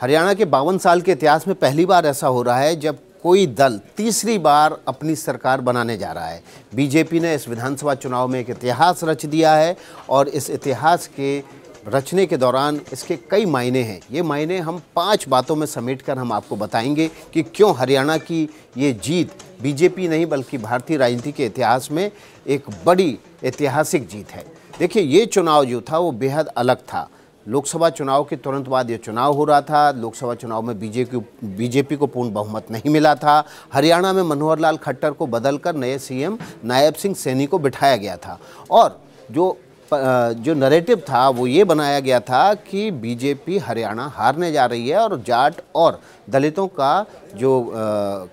हरियाणा के बावन साल के इतिहास में पहली बार ऐसा हो रहा है जब कोई दल तीसरी बार अपनी सरकार बनाने जा रहा है। बीजेपी ने इस विधानसभा चुनाव में एक इतिहास रच दिया है और इस इतिहास के रचने के दौरान इसके कई मायने हैं। ये मायने हम पाँच बातों में समेट कर हम आपको बताएँगे कि क्यों हरियाणा की ये जीत बीजेपी नहीं बल्कि भारतीय राजनीति के इतिहास में एक बड़ी ऐतिहासिक जीत है। देखिए, ये चुनाव जो था वो बेहद अलग था। लोकसभा चुनाव के तुरंत बाद ये चुनाव हो रहा था। लोकसभा चुनाव में बीजेपी बीजेपी को पूर्ण बहुमत नहीं मिला था। हरियाणा में मनोहर लाल खट्टर को बदलकर नए सीएम नायब सिंह सैनी को बिठाया गया था। और जो जो नरेटिव था, वो ये बनाया गया था कि बीजेपी हरियाणा हारने जा रही है और जाट और दलितों का जो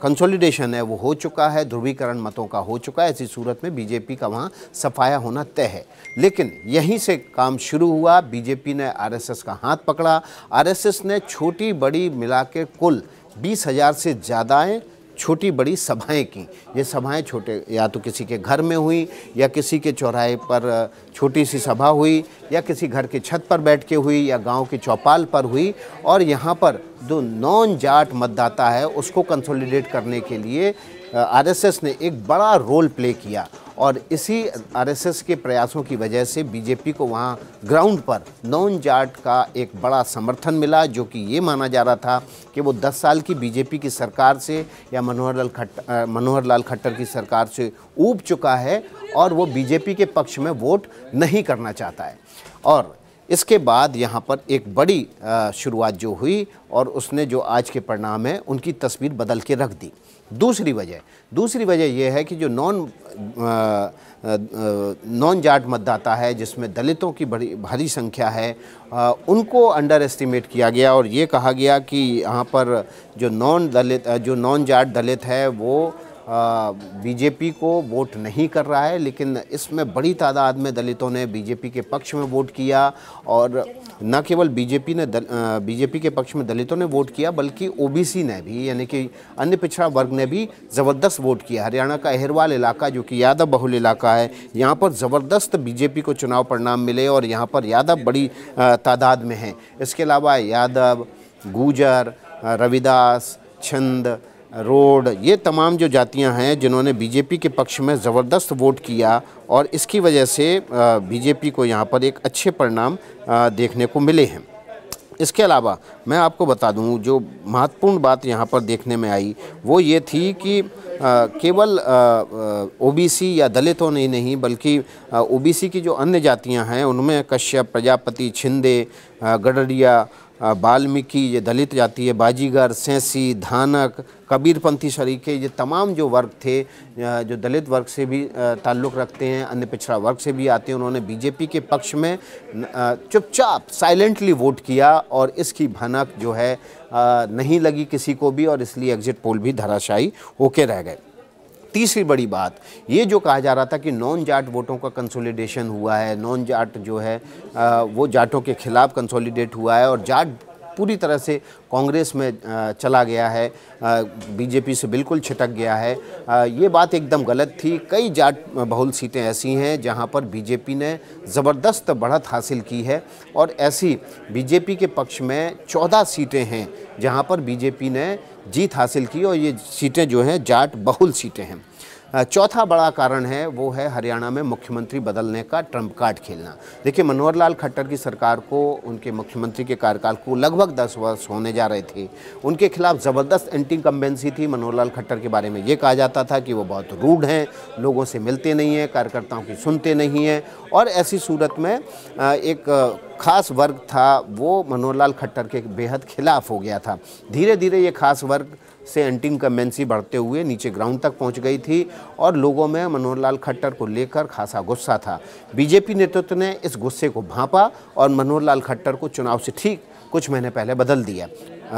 कंसोलिडेशन है, वो हो चुका है, ध्रुवीकरण मतों का हो चुका है। ऐसी सूरत में बीजेपी का वहाँ सफाया होना तय है। लेकिन यहीं से काम शुरू हुआ। बीजेपी ने आरएसएस का हाथ पकड़ा। आरएसएस ने छोटी बड़ी मिला के कुल बीस हज़ार से ज़्यादाएँ छोटी बड़ी सभाएँ की। ये सभाएँ छोटे, या तो किसी के घर में हुई, या किसी के चौराहे पर छोटी सी सभा हुई, या किसी घर की छत पर बैठ के हुई, या गाँव की चौपाल पर हुई, और यहाँ पर जो नॉन जाट मतदाता है, उसको कंसोलिडेट करने के लिए आरएसएस ने एक बड़ा रोल प्ले किया। और इसी आरएसएस के प्रयासों की वजह से बीजेपी को वहाँ ग्राउंड पर नॉन जाट का एक बड़ा समर्थन मिला, जो कि ये माना जा रहा था कि वो 10 साल की बीजेपी की सरकार से या मनोहर लाल खट्टर मनोहर लाल खट्टर की सरकार से ऊब चुका है और वो बीजेपी के पक्ष में वोट नहीं करना चाहता है। और इसके बाद यहाँ पर एक बड़ी शुरुआत जो हुई और उसने जो आज के परिणाम है उनकी तस्वीर बदल के रख दी। दूसरी वजह दूसरी वजह यह है कि जो नॉन नॉन जाट मतदाता है जिसमें दलितों की बड़ी भारी संख्या है आ, उनको अंडर एस्टिमेट किया गया और ये कहा गया कि यहाँ पर जो नॉन दलित जो नॉन जाट दलित है वो बीजेपी को वोट नहीं कर रहा है, लेकिन इसमें बड़ी तादाद में दलितों ने बीजेपी के पक्ष में वोट किया और न केवल बीजेपी ने बीजेपी के पक्ष में दलितों ने वोट किया, बल्कि ओबीसी ने भी, यानी कि अन्य पिछड़ा वर्ग ने भी ज़बरदस्त वोट किया। हरियाणा का अहिरवाल इलाका, जो कि यादव बहुल इलाका है, यहाँ पर ज़बरदस्त बीजेपी को चुनाव परिणाम मिले और यहाँ पर यादव बड़ी तादाद में हैं। इसके अलावा यादव, गुजर, रविदास, छंद रोड, ये तमाम जो जातियाँ हैं जिन्होंने बीजेपी के पक्ष में ज़बरदस्त वोट किया और इसकी वजह से बीजेपी को यहाँ पर एक अच्छे परिणाम देखने को मिले हैं। इसके अलावा मैं आपको बता दूँ, जो महत्वपूर्ण बात यहाँ पर देखने में आई, वो ये थी कि केवल ओबीसी या दलितों ने नहीं, बल्कि ओबीसी की जो अन्य जातियाँ हैं, उनमें कश्यप, प्रजापति, छिंदे गडरिया वाल्मीकि ये दलित जाति है, बाजीगर, सेंसी, धानक, कबीरपंथी शरीके, ये तमाम जो वर्ग थे जो दलित वर्ग से भी ताल्लुक़ रखते हैं, अन्य पिछड़ा वर्ग से भी आते हैं, उन्होंने बीजेपी के पक्ष में चुपचाप, साइलेंटली वोट किया और इसकी भनक जो है नहीं लगी किसी को भी और इसलिए एग्जिट पोल भी धराशायी होके रह गए। तीसरी बड़ी बात, ये जो कहा जा रहा था कि नॉन जाट वोटों का कंसोलिडेशन हुआ है, नॉन जाट जो है वो जाटों के खिलाफ कंसोलिडेट हुआ है और जाट पूरी तरह से कांग्रेस में चला गया है। बीजेपी से बिल्कुल छिटक गया है। ये बात एकदम गलत थी। कई जाट बहुल सीटें ऐसी हैं जहाँ पर बीजेपी ने ज़बरदस्त बढ़त हासिल की है और ऐसी बीजेपी के पक्ष में चौदह सीटें हैं जहाँ पर बीजेपी ने जीत हासिल की और ये सीटें जो हैं जाट बहुल सीटें हैं। चौथा बड़ा कारण है, वो है हरियाणा में मुख्यमंत्री बदलने का ट्रंप कार्ड खेलना। देखिए मनोहर लाल खट्टर की सरकार को उनके मुख्यमंत्री के कार्यकाल को लगभग दस वर्ष होने जा रहे थे। उनके खिलाफ ज़बरदस्त एंटी कम्बेंसी थी। मनोहर लाल खट्टर के बारे में ये कहा जाता था कि वो बहुत रूड हैं, लोगों से मिलते नहीं हैं, कार्यकर्ताओं की सुनते नहीं हैं। और ऐसी सूरत में एक खास वर्ग था, वो मनोहर लाल खट्टर के बेहद खिलाफ हो गया था। धीरे धीरे ये खास वर्ग से एंटी इनकम्बेंसी बढ़ते हुए नीचे ग्राउंड तक पहुँच गई थी और लोगों में मनोहर लाल खट्टर को लेकर खासा गुस्सा था। बीजेपी नेतृत्व ने इस गुस्से को भांपा और मनोहर लाल खट्टर को चुनाव से ठीक कुछ महीने पहले बदल दिया।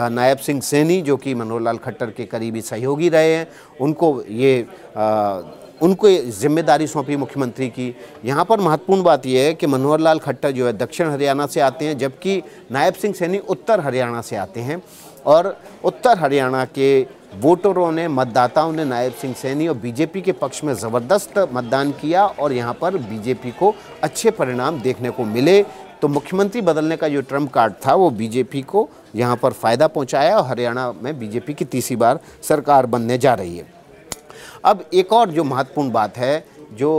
नायब सिंह सैनी जो कि मनोहर लाल खट्टर के करीबी सहयोगी रहे हैं उनको ये आ, उनको ज़िम्मेदारी सौंपी मुख्यमंत्री की। यहाँ पर महत्वपूर्ण बात यह है कि मनोहर लाल खट्टर जो है दक्षिण हरियाणा से आते हैं जबकि नायब सिंह सैनी उत्तर हरियाणा से आते हैं। और उत्तर हरियाणा के वोटरों ने, मतदाताओं ने नायब सिंह सैनी और बीजेपी के पक्ष में ज़बरदस्त मतदान किया और यहाँ पर बीजेपी को अच्छे परिणाम देखने को मिले। तो मुख्यमंत्री बदलने का जो ट्रंप कार्ड था, वो बीजेपी को यहाँ पर फ़ायदा पहुँचाया और हरियाणा में बीजेपी की तीसरी बार सरकार बनने जा रही है। अब एक और जो महत्वपूर्ण बात है जो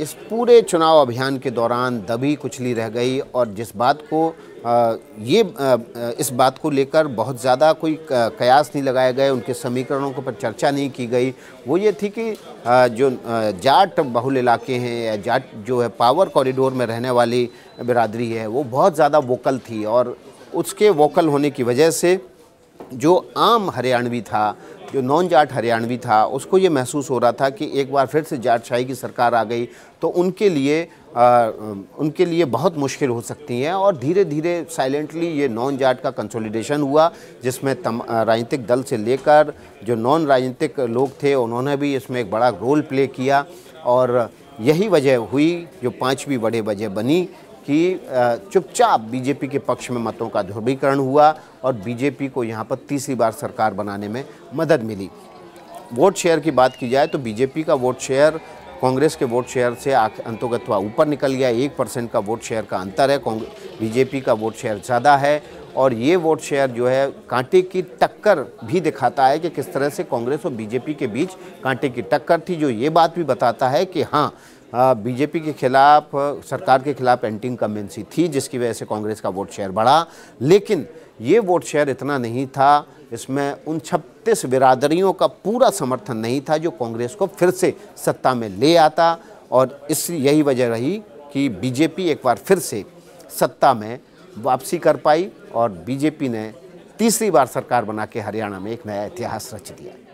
इस पूरे चुनाव अभियान के दौरान दबी कुचली रह गई और जिस बात को ये इस बात को लेकर बहुत ज़्यादा कोई कयास नहीं लगाए गए, उनके समीकरणों के ऊपर चर्चा नहीं की गई। वो ये थी कि जो जाट बहुल इलाके हैं या जाट जो है पावर कॉरिडोर में रहने वाली बिरादरी है, वो बहुत ज़्यादा वोकल थी और उसके वोकल होने की वजह से जो आम हरियाणवी था जो नॉन जाट हरियाणवी था उसको ये महसूस हो रहा था कि एक बार फिर से जाटशाही की सरकार आ गई तो उनके लिए आ, उनके लिए बहुत मुश्किल हो सकती हैं और धीरे धीरे साइलेंटली ये नॉन जाट का कंसोलिडेशन हुआ जिसमें तम राजनीतिक दल से लेकर जो नॉन राजनीतिक लोग थे उन्होंने भी इसमें एक बड़ा रोल प्ले किया और यही वजह हुई जो पाँचवीं बड़े वजह बनी। कि चुपचाप बीजेपी के पक्ष में मतों का ध्रुवीकरण हुआ और बीजेपी को यहाँ पर तीसरी बार सरकार बनाने में मदद मिली। वोट शेयर की बात की जाए तो बीजेपी का वोट शेयर, कांग्रेस के वोट शेयर से अंतोगत हुआ ऊपर निकल गया। एक परसेंट का वोट शेयर का अंतर है बीजेपी का वोट शेयर ज़्यादा है और ये वोट शेयर जो है कांटे की टक्कर भी दिखाता है कि किस तरह से कांग्रेस और बीजेपी के बीच कांटे की टक्कर थी। जो ये बात भी बताता है कि हाँ बीजेपी के खिलाफ, सरकार के खिलाफ एंटी इनकम्बेंसी थी, जिसकी वजह से कांग्रेस का वोट शेयर बढ़ा। लेकिन ये वोट शेयर इतना नहीं था, इसमें उन छत्तीस बिरादरियों का पूरा समर्थन नहीं था, जो कांग्रेस को फिर से सत्ता में ले आता। और इस यही वजह रही कि बीजेपी एक बार फिर से सत्ता में वापसी कर पाई, और बीजेपी ने तीसरी बार सरकार बना के हरियाणा में एक नया इतिहास रच दिया।